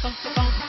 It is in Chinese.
当当当。